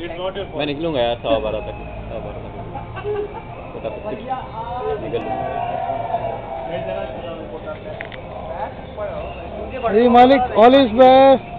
मैं निकलूँगा यार सवा बारह तक। सवा बारह तक। बता तो तक निकल। जी मालिक ऑल इज़ बेस्ट